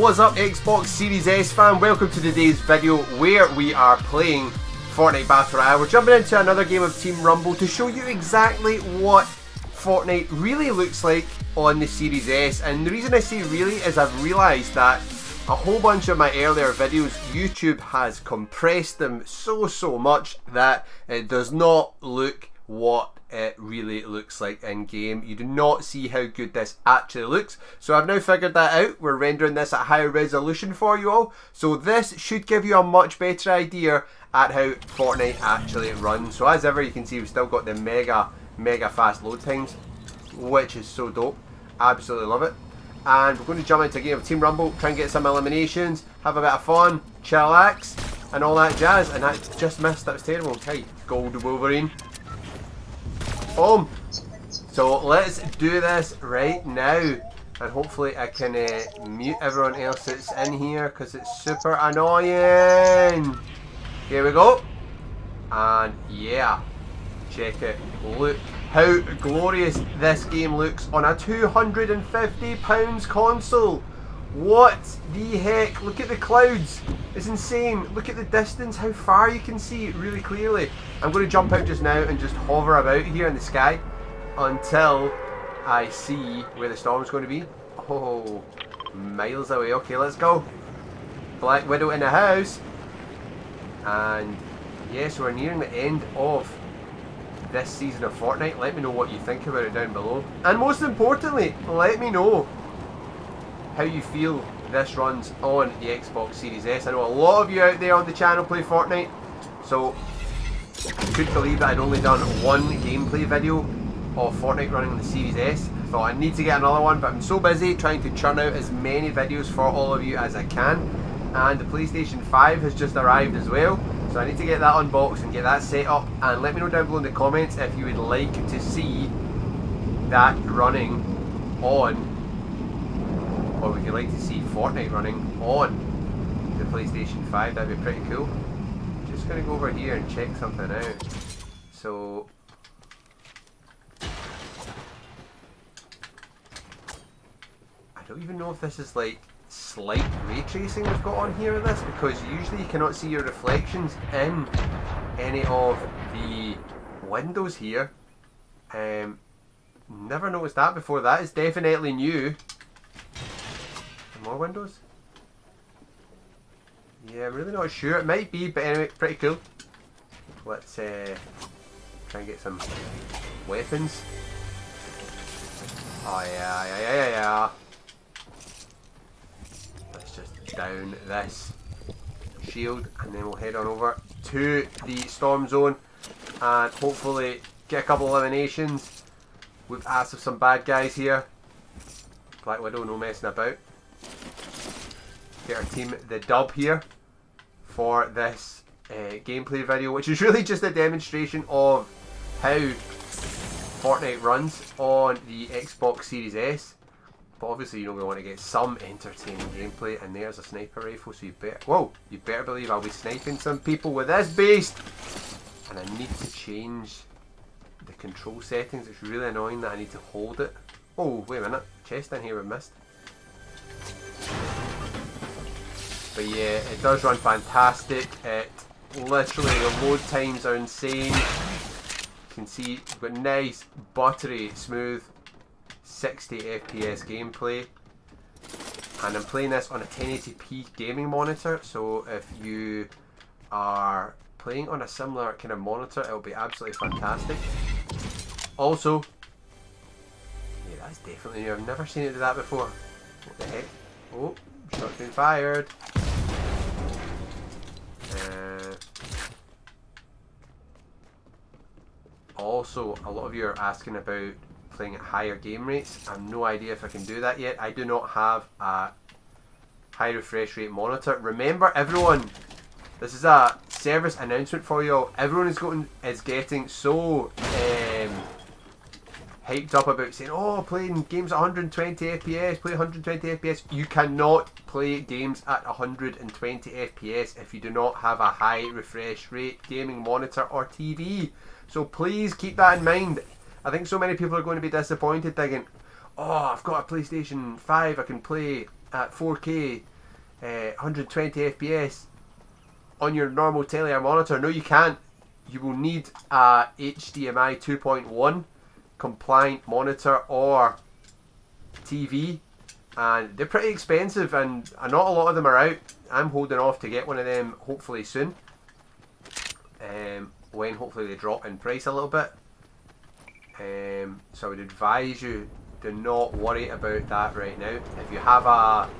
What's up Xbox Series S fan? Welcome to today's video where we are playing Fortnite Battle Royale. We're jumping into another game of Team Rumble to show you exactly what Fortnite really looks like on the Series S and the reason I say really is I've realised that a whole bunch of my earlier videos YouTube has compressed them so so much that it does not look what it really looks like in game. You do not see how good this actually looks. So I've now figured that out. We're rendering this at higher resolution for you all. So this should give you a much better idea at how Fortnite actually runs. So as ever you can see we've still got the mega mega fast load times which is so dope. Absolutely love it. And we're going to jump into a game of Team Rumble, try and get some eliminations, have a bit of fun, chillax, and all that jazz. And I just missed, that was terrible. Okay, Gold Wolverine. Boom. So let's do this right now. And hopefully I can uh, mute everyone else that's in here because it's super annoying. Here we go. And yeah, check it. Look how glorious this game looks on a £250 console. What the heck? Look at the clouds. It's insane. Look at the distance, how far you can see really clearly. I'm going to jump out just now and just hover about here in the sky until I see where the storm's going to be. Oh, miles away. Okay, let's go. Black Widow in the house. And yes, we're nearing the end of this season of Fortnite. Let me know what you think about it down below. And most importantly, let me know how you feel this runs on the Xbox Series S. I know a lot of you out there on the channel play Fortnite, so I couldn't believe that I'd only done one gameplay video of Fortnite running on the Series S. I thought I need to get another one, but I'm so busy trying to churn out as many videos for all of you as I can. And the PlayStation 5 has just arrived as well, so I need to get that unboxed and get that set up. And let me know down below in the comments if you would like to see that running on or would you like to see Fortnite running on the PlayStation 5? That'd be pretty cool. Just gonna go over here and check something out. So I don't even know if this is like slight ray tracing we've got on here with this because usually you cannot see your reflections in any of the windows here. Um, never noticed that before. That is definitely new. More windows? Yeah, I'm really not sure. It might be, but anyway, pretty cool. Let's uh, try and get some weapons. Oh yeah, yeah, yeah, yeah. Let's just down this shield and then we'll head on over to the storm zone and hopefully get a couple eliminations. We've asked of some bad guys here. Black Widow, no messing about get our team the dub here for this uh, gameplay video, which is really just a demonstration of how Fortnite runs on the Xbox Series S. But obviously, you know, we want to get some entertaining gameplay, and there's a sniper rifle, so you better, whoa, you better believe I'll be sniping some people with this beast. And I need to change the control settings. It's really annoying that I need to hold it. Oh, wait a minute, chest in here we missed. But yeah, it does run fantastic. It literally the load times are insane. You can see we've got nice, buttery, smooth 60 FPS gameplay. And I'm playing this on a 1080p gaming monitor, so if you are playing on a similar kind of monitor, it'll be absolutely fantastic. Also, yeah, that's definitely new. I've never seen it do that before. What the heck? Oh, shot's been fired. Also, a lot of you are asking about playing at higher game rates. I have no idea if I can do that yet. I do not have a high refresh rate monitor. Remember, everyone, this is a service announcement for you all. Everyone is going is getting so um, hyped up about saying, oh, playing games at 120 FPS, play 120 FPS. You cannot play games at 120 FPS if you do not have a high refresh rate gaming monitor or TV. So please keep that in mind. I think so many people are going to be disappointed thinking, oh, I've got a PlayStation 5, I can play at 4K, uh, 120 FPS on your normal telly or monitor. No, you can't. You will need a HDMI 2.1 compliant monitor or TV, and they're pretty expensive, and not a lot of them are out. I'm holding off to get one of them hopefully soon. When hopefully they drop in price a little bit. Um, so I would advise you do not worry about that right now. If you have a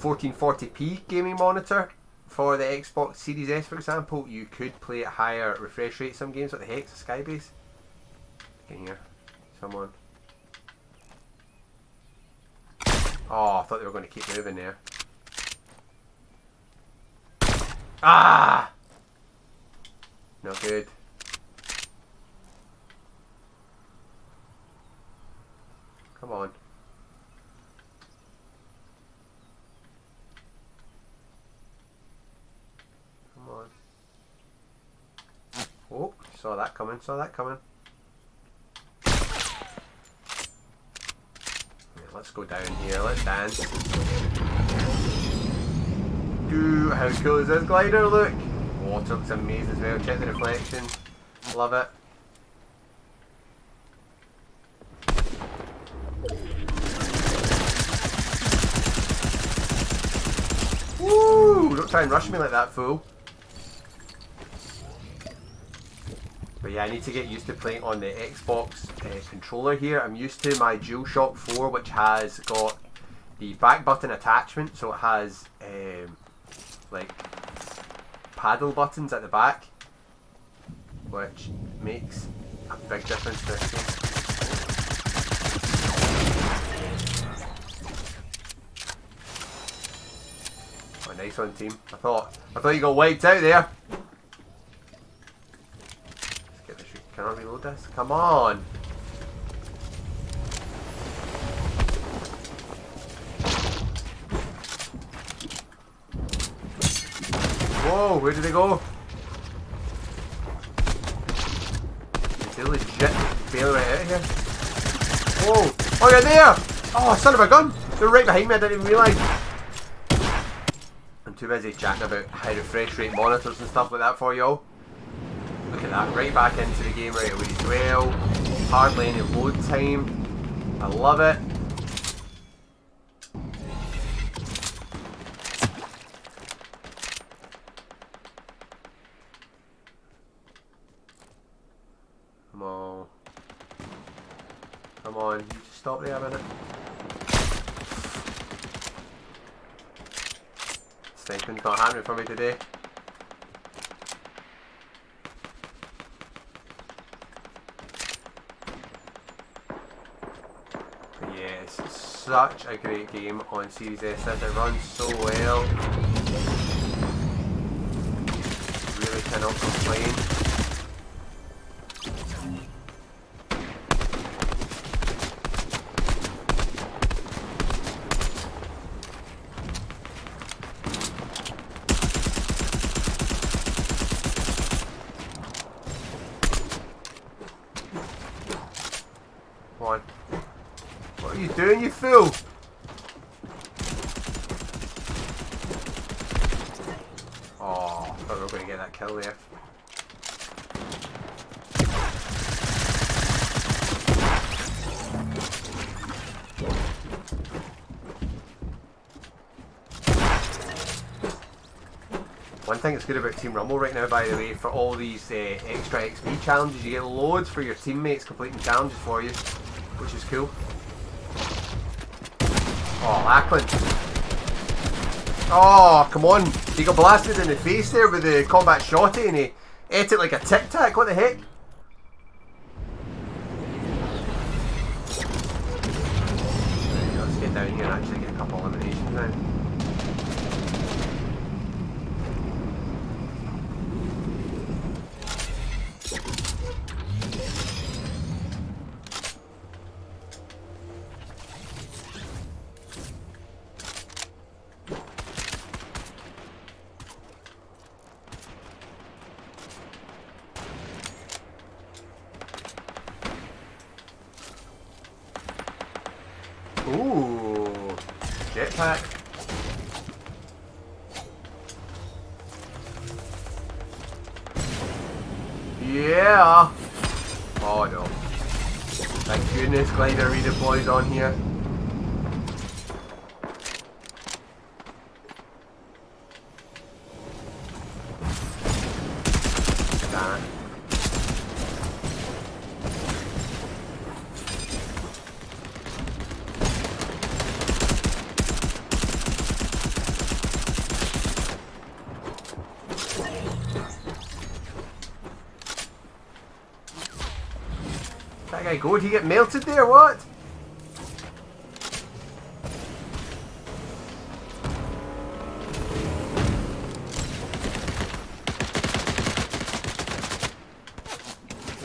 1440p gaming monitor for the Xbox Series S, for example, you could play at higher refresh rate some games. What the heck's a Skybase? Can hear someone. Oh, I thought they were going to keep moving there. Ah! Not good. Come on. Come on. Oh, saw that coming, saw that coming. Yeah, let's go down here, let's dance. Dude, how cool is this glider look? Oh, Water looks amazing as well, check the reflection. Love it. Woo! Don't try and rush me like that, fool. But yeah, I need to get used to playing on the Xbox uh, controller here. I'm used to my DualShock 4, which has got the back button attachment, so it has um, like paddle buttons at the back, which makes a big difference to this game. Nice one, team. I thought I thought you got wiped out there. Let's get this. Can I reload this? Come on. Whoa, where did they go? They legit bailing right out of here? Whoa! Oh, you're there! Oh, son of a gun! They're right behind me, I didn't even realise. Too busy chatting about high refresh rate monitors and stuff like that for y'all. Look at that, right back into the game right away as well. Hardly any load time. I love it. Come on. Come on, you just stop there a minute. Sniping's not happening for me today. But yeah, it's such a great game on Series S. It runs so well. Really cannot complain. Come on. What are fool? Oh, thought we were going to get that kill there. One thing that's good about Team Rumble right now, by the way, for all these uh, extra XP challenges, you get loads for your teammates completing challenges for you, which is cool. Oh, Ackland. Oh, come on. He got blasted in the face there with the combat shotty and he ate it like a tic tac. What the heck? Let's get down here and actually get a couple eliminations now. Yeah. Oh no. Thank goodness glider redeploys on here. That guy go? Did he get melted there? What?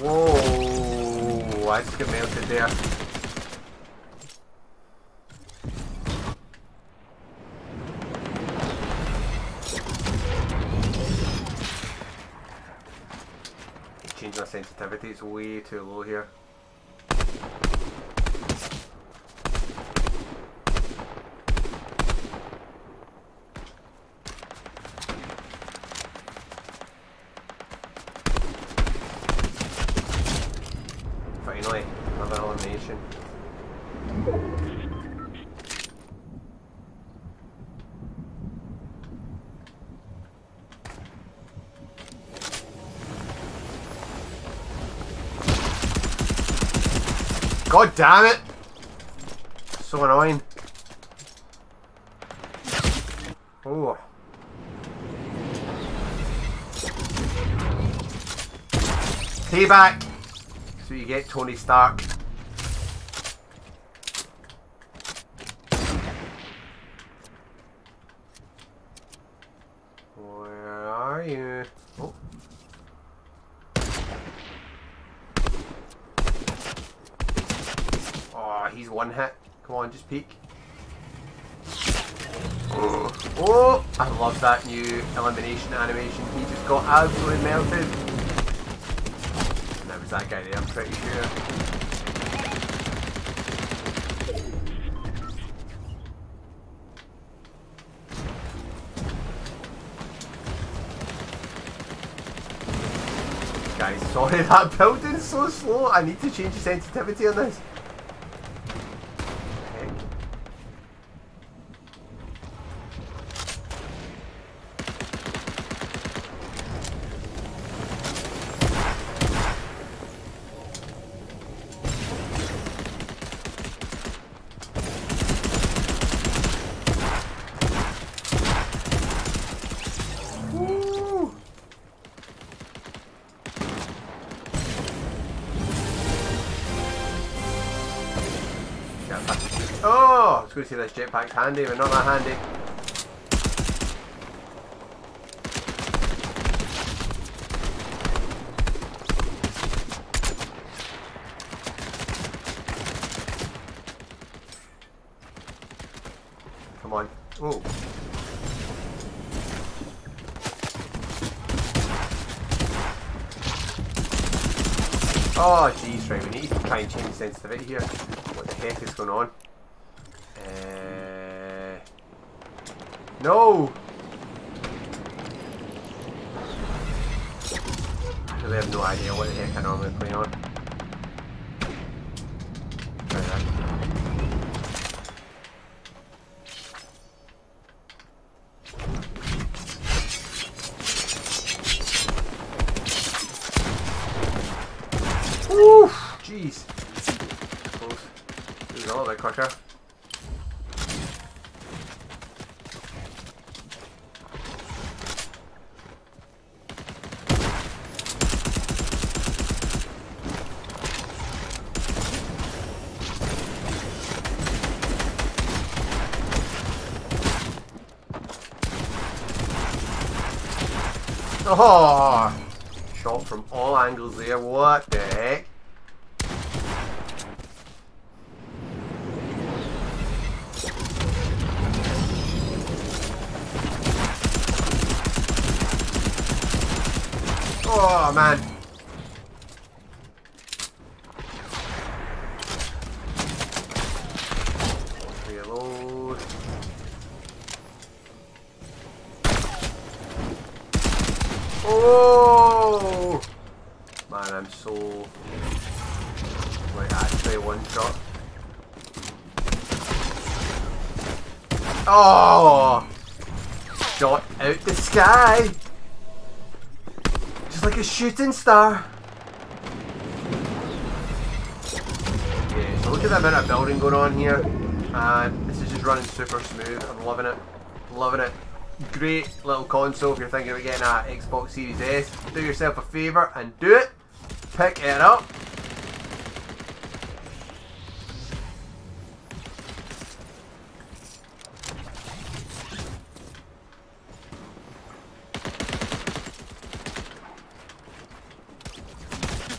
Whoa! I just got melted there. Changing my sensitivity, it's way too low here. Finally, another elimination. God damn it! So annoying. Oh. Payback! So you get Tony Stark. Where are you? Oh. Oh, he's one hit. Come on, just peek. Oh, oh, I love that new elimination animation. He just got absolutely melted. That was that guy there, I'm pretty sure. Guys, sorry that building's so slow. I need to change the sensitivity on this. Oh, I was going to say this jetpack's handy, but not that handy. Come on. Oh. Oh, jeez, right, we need to try and change sensitivity here. What the heck is going on? Uh, no! I really have no idea what the heck I normally play on. Try that. Woo! Jeez. Close. This is a little bit quicker. Oh! Shot from all angles there. What the heck? Oh man. Reload. Oh! so like actually one shot. Oh! Shot out the Just like a shooting star. Okay, so look at the amount of building going on here. And this is just running super smooth. I'm loving it. Loving it. Great little console if you're thinking about getting a Xbox Series S. Do yourself a favour and do it. Pick it up.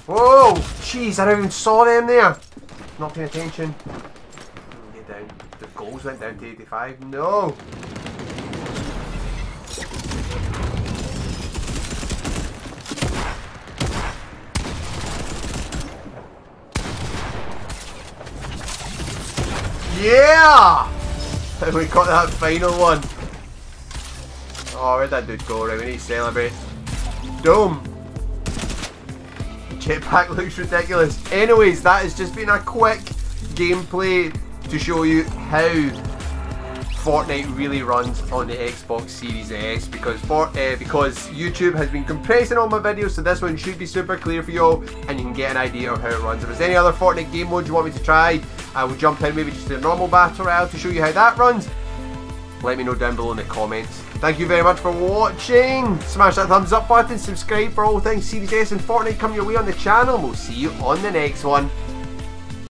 Whoa! Jeez, I never even saw them there. Not paying attention. Get down. The goals went down to 85. No! Yeah! And we got that final one. Oh, where'd that dude go? Right, we need to celebrate. Dome! Jetpack looks ridiculous. Anyways, that has just been a quick gameplay to show you how Fortnite really runs on the Xbox Series S because for, uh, because YouTube has been compressing all my videos so this one should be super clear for you all and you can get an idea of how it runs. If there's any other Fortnite game mode you want me to try, I will jump in maybe just a normal battle royale to show you how that runs. Let me know down below in the comments. Thank you very much for watching. Smash that thumbs up button, subscribe for all things Series and Fortnite coming your way on the channel. We'll see you on the next one.